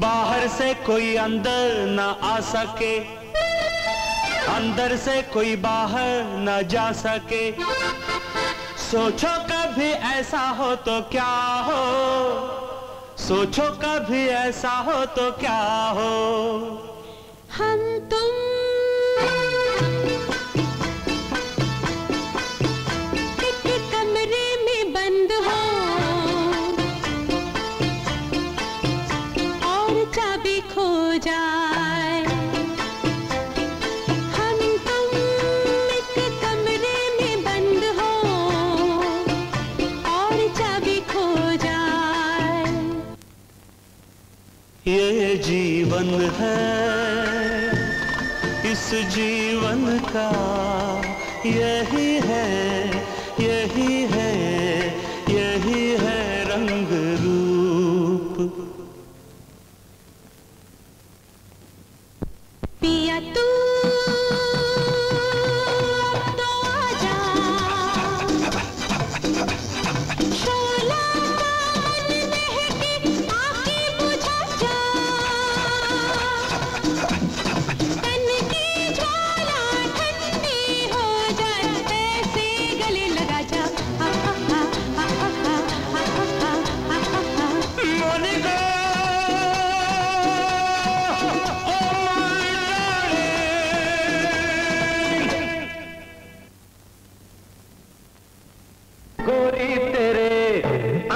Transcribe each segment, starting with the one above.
बाहर से कोई अंदर न आ सके। अंदर से कोई बाहर न जा सके। सोचो कभी ऐसा हो तो क्या हो? सोचो कभी ऐसा हो तो क्या हो? हम तुम जीवन है। इस जीवन का यही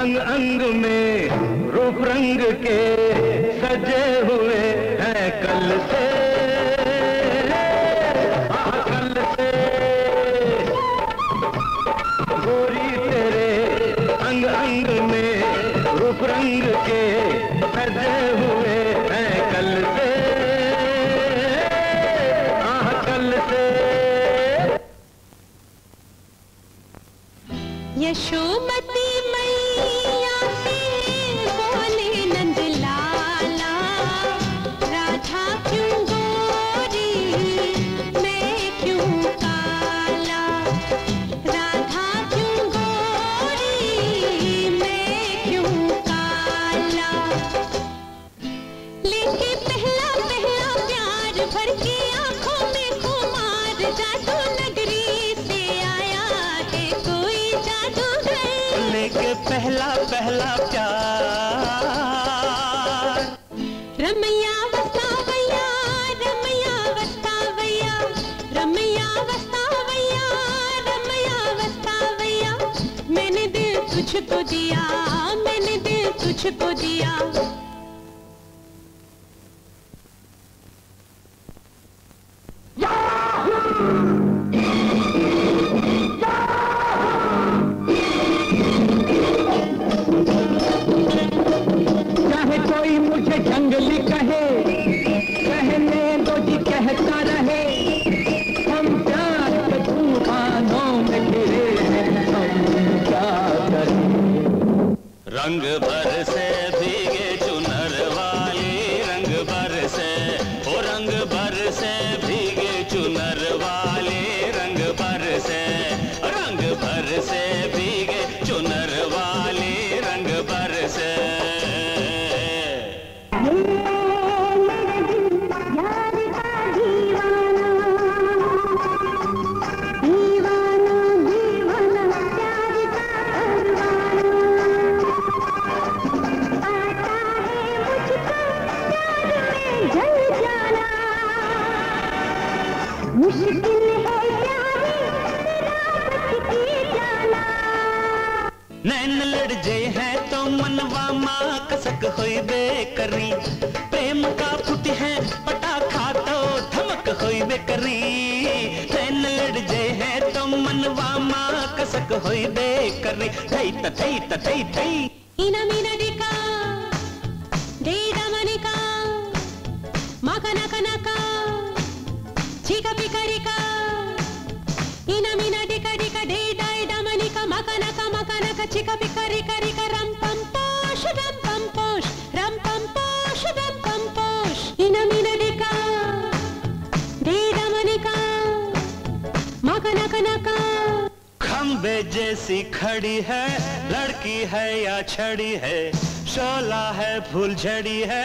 अंग अंग में रूप रंग के सजे हुए हैं कल से। हाँ, कल से। गोरी तेरे अंग अंग में रूप रंग के सजे हुए हैं कल से। आह कल से। लेके पहला पहला प्यार। रमैया भैया रमैया वस्तावैया रमैया वस्तावैया रमैया वस्तावैया मैंने दिल तुझको दिया, मैंने दिल तुझको दिया। से भीगे होई बेकरी। प्रेम का फुट है, पटाखा तो धमक होई बेकरी। फ़ैन लड़ जे है तो मनवा माँ कसक होई बेकरी। थई थई थई थई इना मीना डिका देदा मनिका मकना कनका चीका पिकरिका इना मीना डिका डिका देदा इदा मनिका मकना का। मकना का चीका जैसी खड़ी है, लड़की है या छड़ी है, शोला है, फुलझड़ी है,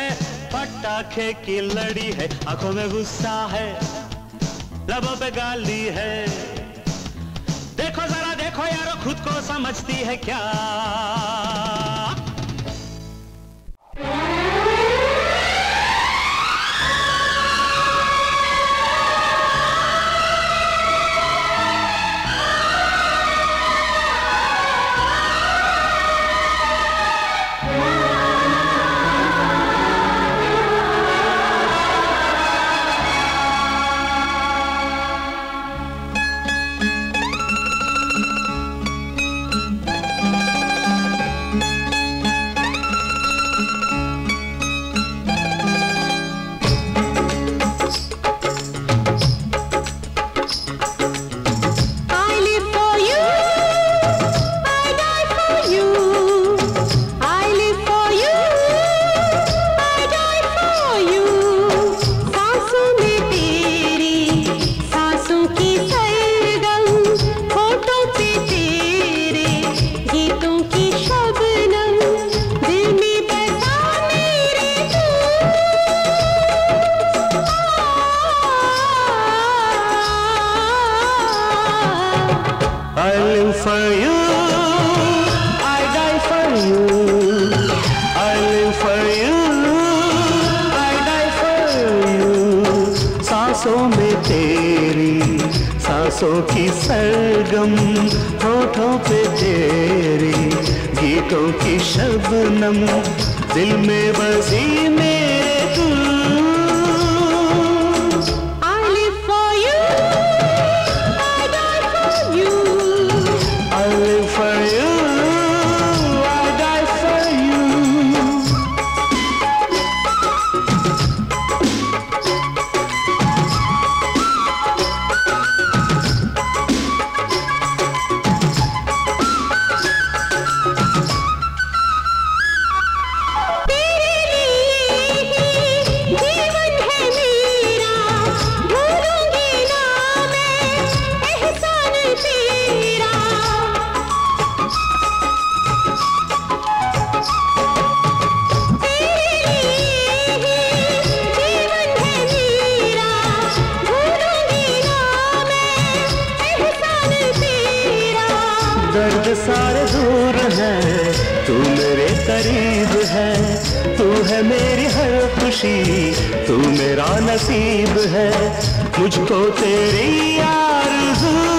पटाखे की लड़ी है, आँखों में गुस्सा है, लबों पे गाली है। देखो जरा, देखो यारो, खुद को समझती है क्या? सोनम दिल में बसी में है मेरी हर खुशी। तू मेरा नसीब है मुझको तेरी आरज़ू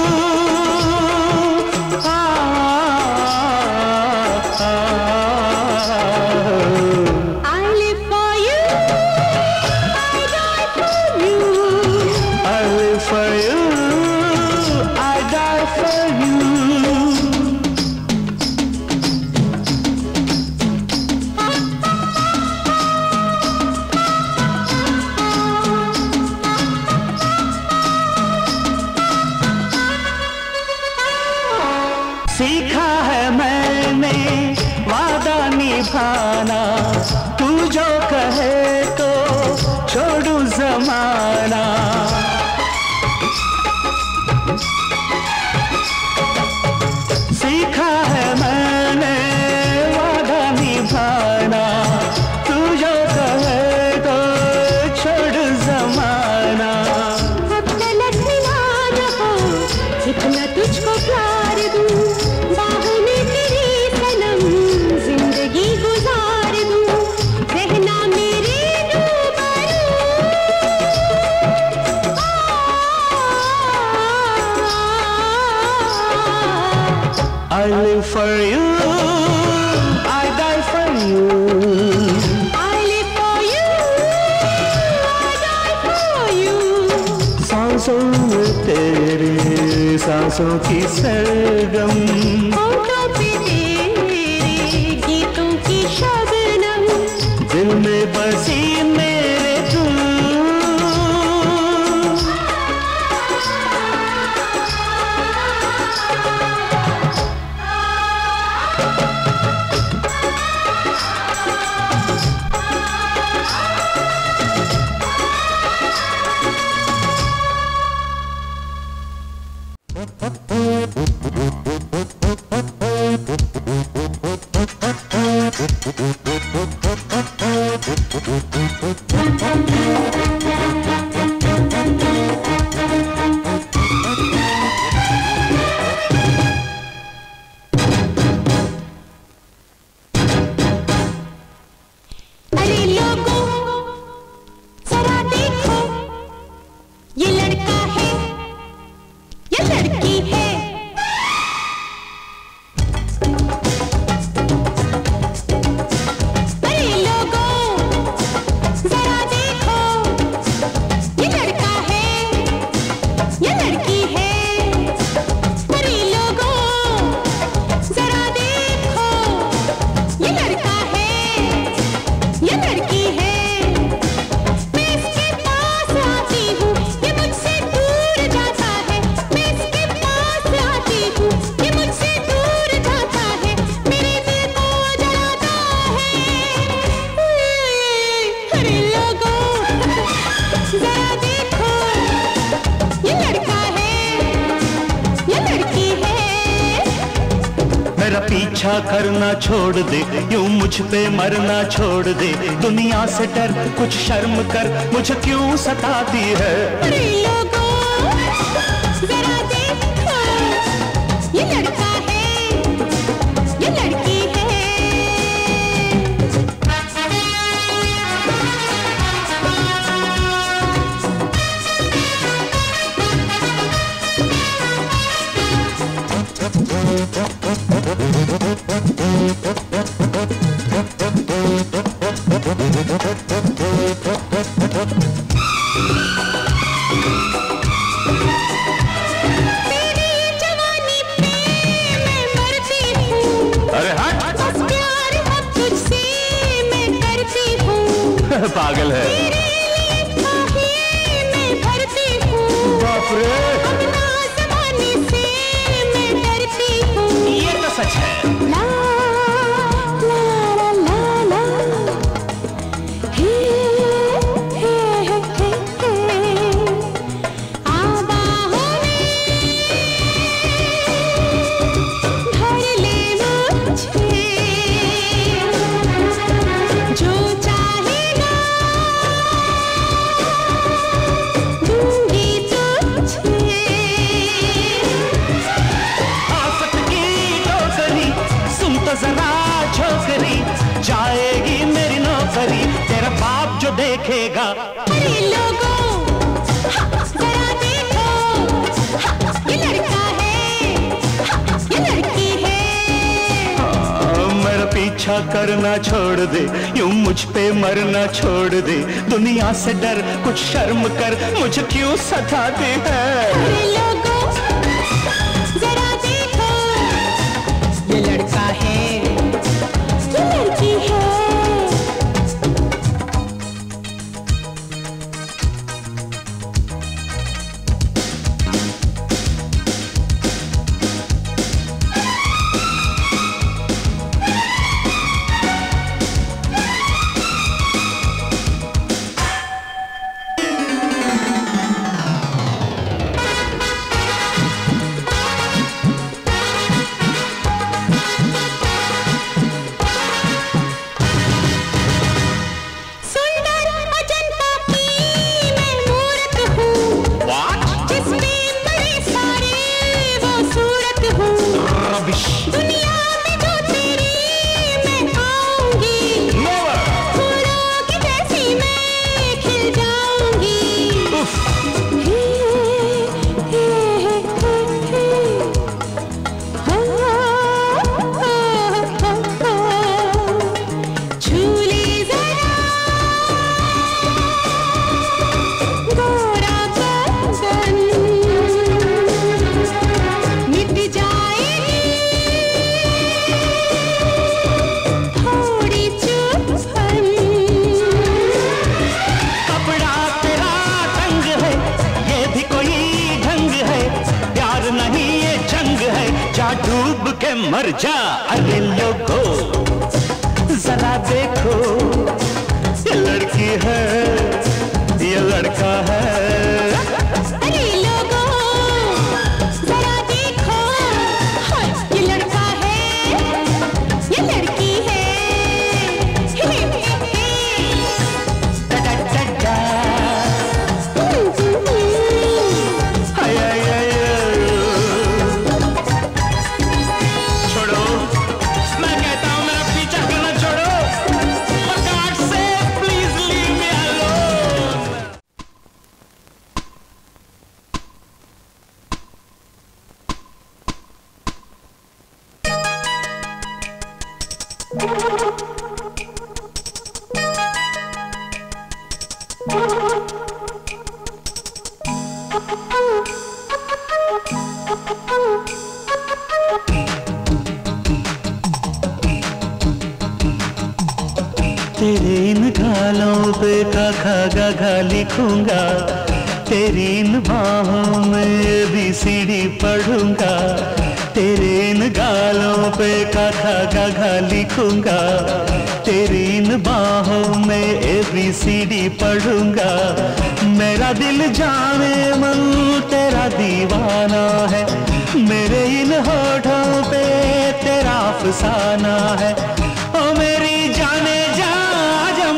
आँसू की सरगम। क्या करना छोड़ दे। क्यों मुझ पे मरना छोड़ दे? दुनिया से डर, कुछ शर्म कर, मुझे क्यों सताती है? लोगों पीछा करना छोड़ दे, यूँ मुझ पे मरना छोड़ दे। दुनिया से डर, कुछ शर्म कर, मुझे क्यों सताते हैं? गा लिखूँगा तेरी इन बाहों में भी सीढ़ी पढ़ूँगा। तेरे इन गालों पे खा खा गा गा लिखूँगा। तेरी इन बाहों में ए बी सी डी पढ़ूँगा। मेरा दिल जाने मन, तेरा दीवाना है। मेरे इन होठों पे तेरा अफसाना है।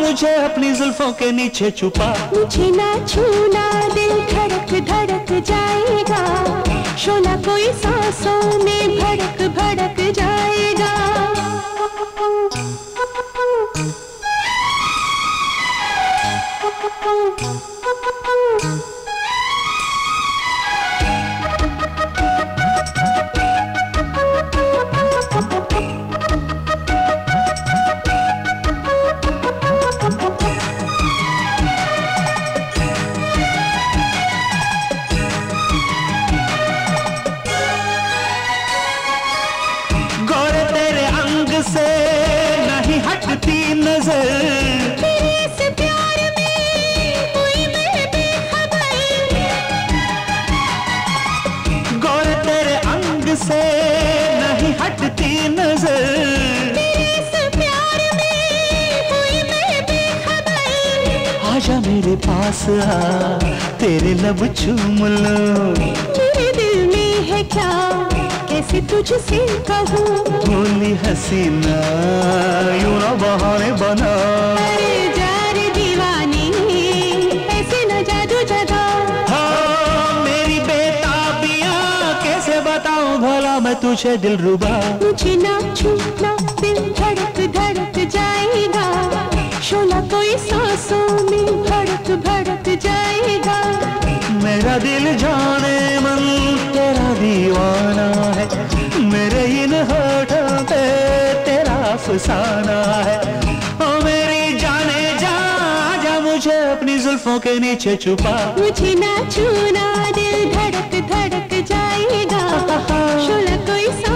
मुझे अपनी जुल्फों के नीचे छुपा। मुझे ना छूना दिल धड़क धड़क जाएगा शोला कोई सांसों में भड़क भड़क जाएगा। गोरे नज़र। से नहीं हटती नज़र। प्यार में आजा मेरे पास आ, तेरे लब चूम लो। मेरे दिल में है क्या? कैसे तुझसे कहूँ। भोली हसीना यूँ ना बहाने बना। अरे जार दीवानी ऐसे न जादू जगा। हाँ मेरी बेताबियाँ कैसे बताऊँ भला मैं तुझे दिल रुबा। मुझे ना छूना दिल धड़क धड़क जाएगा। शोला कोई सांसों में भड़क भड़क जाएगा। मेरा दिल जाने मन तेरा दीवाना है। मेरे इन होठों पे तेरा फसाना है। ओ मेरी जाने जा जा मुझे अपनी जुल्फों के नीचे छुपा। मुझे ना छूना दिल धड़क धड़क जाएगा। शोला कोई सांसों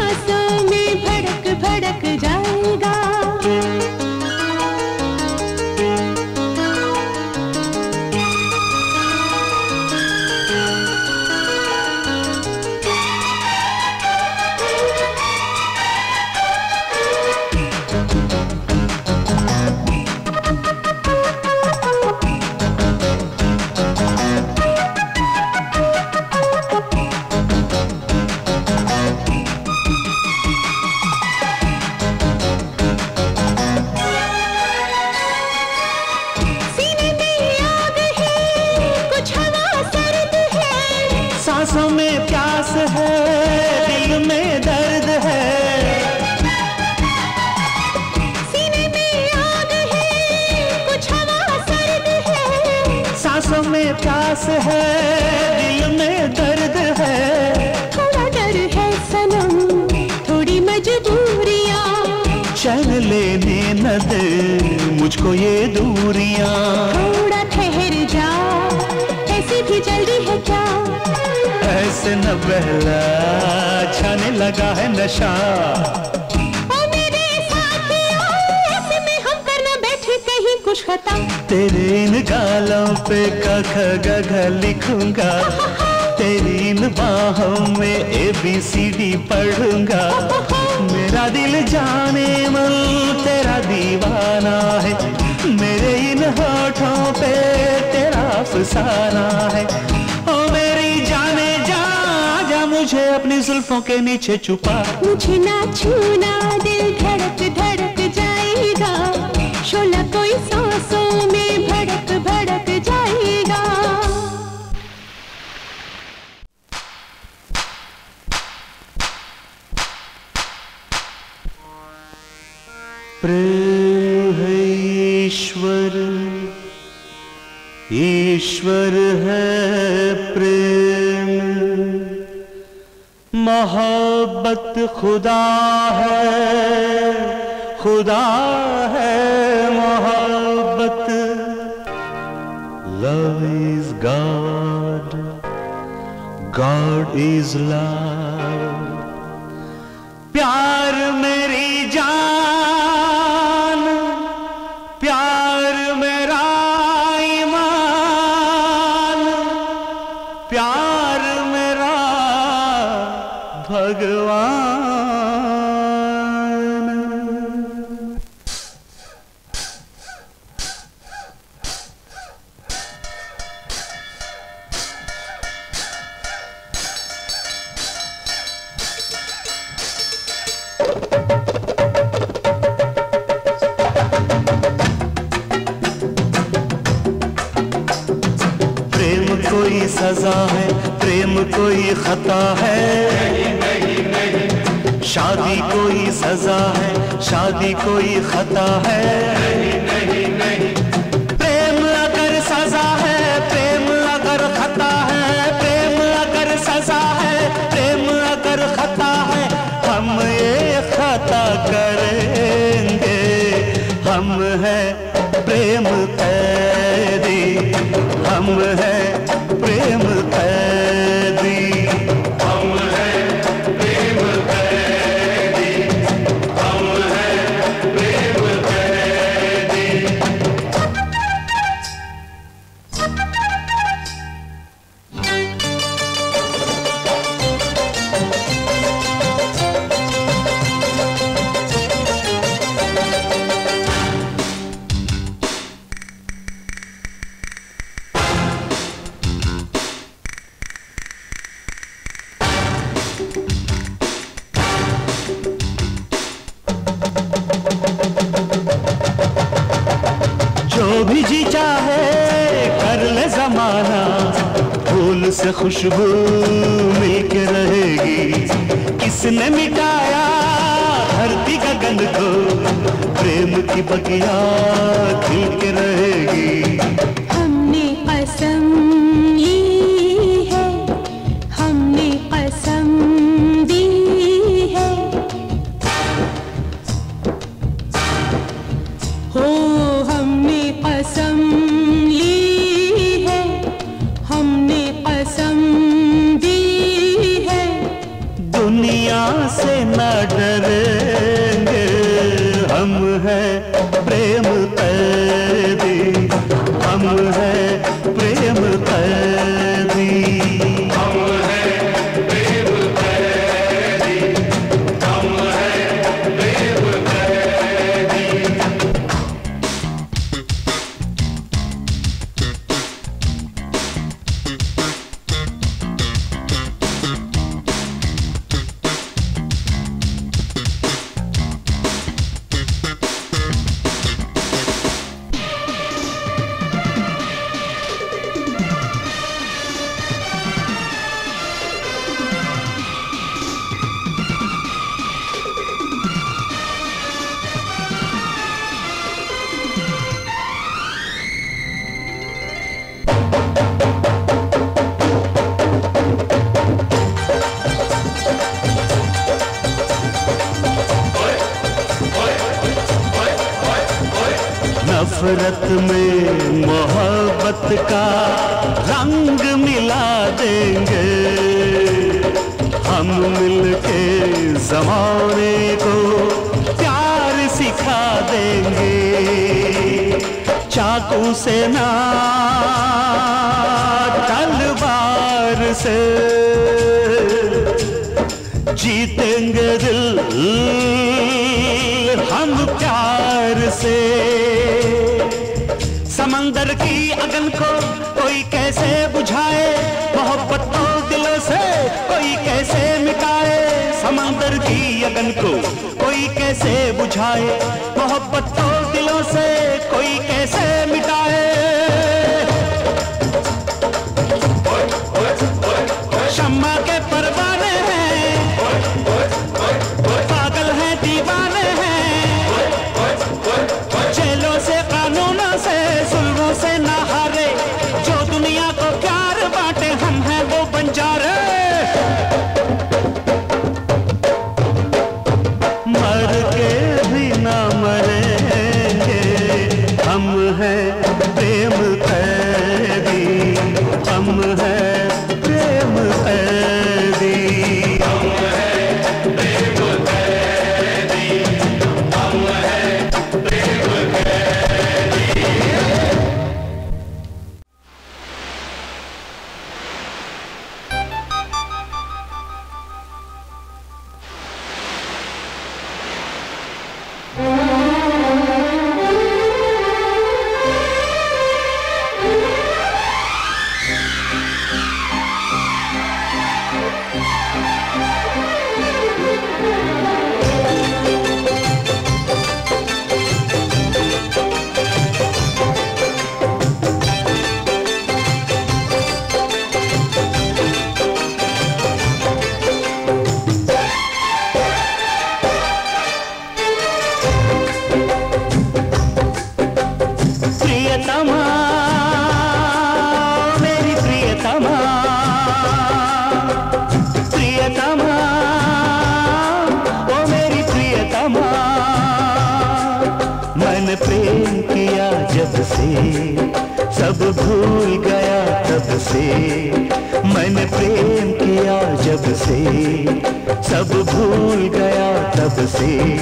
प्यास है दिल में दर्द है। थोड़ा डर है सनम थोड़ी मजबूरियाँ। चल लेने न दे मुझको ये दूरियाँ। थोड़ा ठहर जा ऐसी भी जल्दी है क्या? ऐसे न बहला छाने लगा है नशा। ओ मेरे साथियों ऐसे में हम करना बैठे कहीं कुछ खता। तेरे इन गालों पे कख ख ग लिखूँगा। तेरी इन बाहों में ए बी सी डी पढ़ूँगा। मेरा दिल जाने मन, तेरा दीवाना है। मेरे इन होठों पे तेरा फसाना है। ओ मेरी जाने जा जा मुझे अपनी जुल्फों के नीचे छुपा। मुझे ना छूना, दिल धड़क धड़क जाएगा। शोला कोई सांसों ईश्वर है प्रेम मोहब्बत खुदा है खुदा है मोहब्बत love is God God is love. सजा है, प्रेम कोई खता है। शादी कोई सजा है, शादी कोई खता है। प्रेम खुशबू मिलके रहेगी। किसने मिटाया धरती का गंध को? प्रेम की बगिया नफरत में मोहब्बत का रंग मिला देंगे। हम मिलके जमाने को प्यार सिखा देंगे। चाकू से ना, तलवार से जीतेंगे दिल हम प्यार से। की अगन को कोई कैसे बुझाए? मोहब्बत तो दिलों से कोई कैसे मिटाए? समंदर की अगन को कोई कैसे बुझाए? मोहब्बत तो दिलों से कोई कैसे सब भूल गया तब से।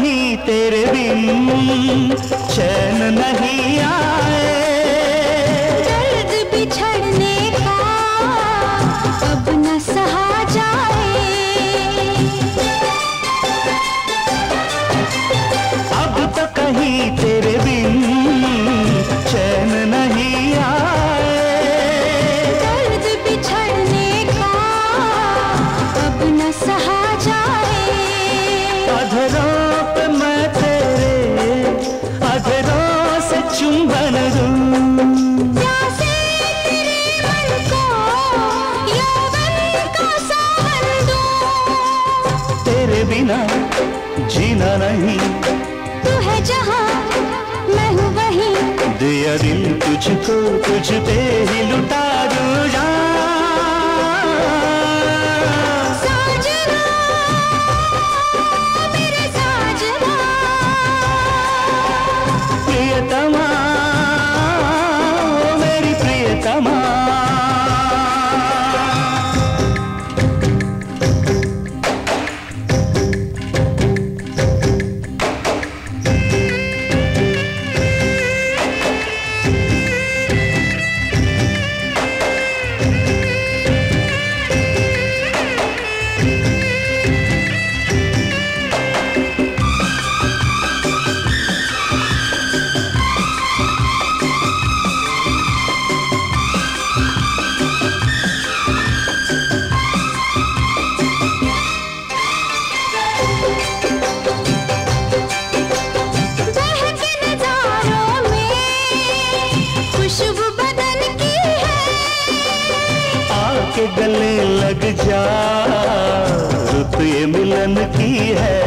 नहीं तेरे बिन चैन नहीं आए। दिल तुझको तुझ पे ही लुटा। ये मिलन की है।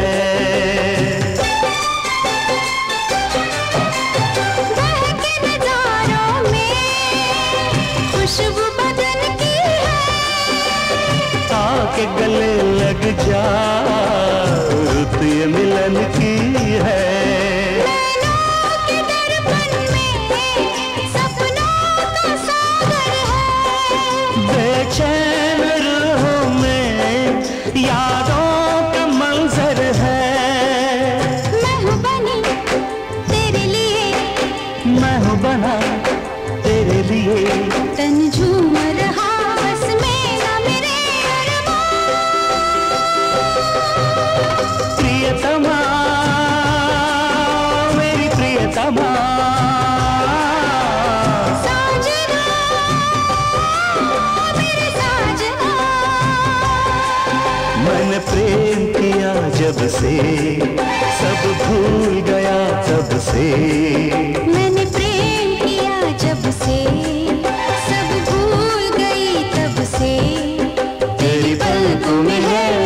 मैं प्रेम किया जब से, सब भूल गया तब से। मैंने प्रेम किया जब से, सब भूल गई तब से। तेरी पलकों में है